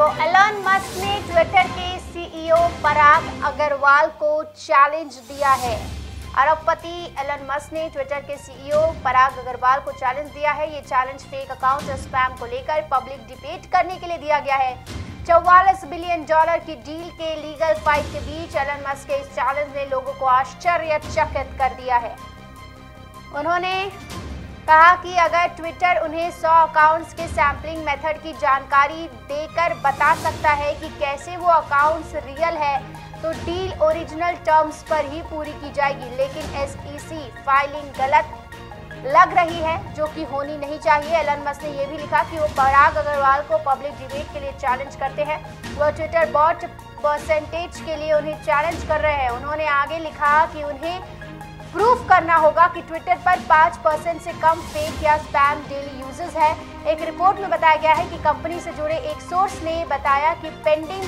Musk ने Twitter के CEO Parag Agrawal को चैलेंज दिया है। अरबपति एलन मस्क ने ट्विटर के सीईओ पराग अग्रवाल को चैलेंज दिया है। ये चैलेंज फेक अकाउंट और स्पैम को लेकर पब्लिक डिबेट करने के लिए दिया गया है। चौवालीस बिलियन डॉलर की डील के लीगल फाइट के बीच एलन मस्क के इस चैलेंज ने लोगों को आश्चर्यचकित कर दिया है। उन्होंने कहा कि अगर ट्विटर उन्हें 100 अकाउंट्स के सैम्पलिंग मेथड की जानकारी देकर बता सकता है कि कैसे वो अकाउंट्स रियल है तो डील ओरिजिनल टर्म्स पर ही पूरी की जाएगी। लेकिन एसईसी फाइलिंग गलत लग रही है, जो कि होनी नहीं चाहिए। एलन मस्क ने यह भी लिखा कि वो पराग अग्रवाल को पब्लिक डिबेट के लिए चैलेंज करते हैं। वह ट्विटर बॉट परसेंटेज के लिए उन्हें चैलेंज कर रहे हैं। उन्होंने आगे लिखा कि उन्हें प्रूफ करना होगा कि ट्विटर पर 5 परसेंट से कम फेक या स्पैम डेली यूज़र्स है। एक रिपोर्ट में बताया गया है कि कंपनी से जुड़े एक सोर्स ने बताया कि पेंडिंग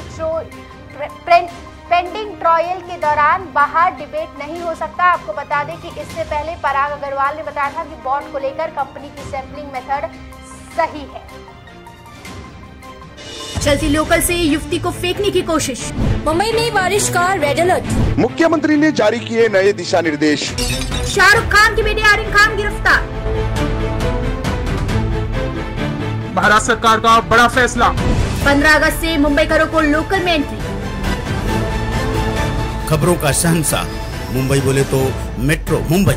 पेंडिंग ट्रायल के दौरान बाहर डिबेट नहीं हो सकता। आपको बता दें कि इससे पहले पराग अग्रवाल ने बताया था कि बॉन्ड को लेकर कंपनी की सैम्पलिंग मेथड सही है। चलती लोकल से युवती को फेंकने की कोशिश। मुंबई में बारिश का रेड अलर्ट मुख्यमंत्री ने जारी किए नए दिशा निर्देश। शाहरुख खान की बेटी आरिन खान गिरफ़्तार। महाराष्ट्र सरकार का बड़ा फैसला। 15 अगस्त से मुंबई करो को लोकल में एंट्री खबरों का शहंशाह मुंबई बोले तो मेट्रो मुंबई।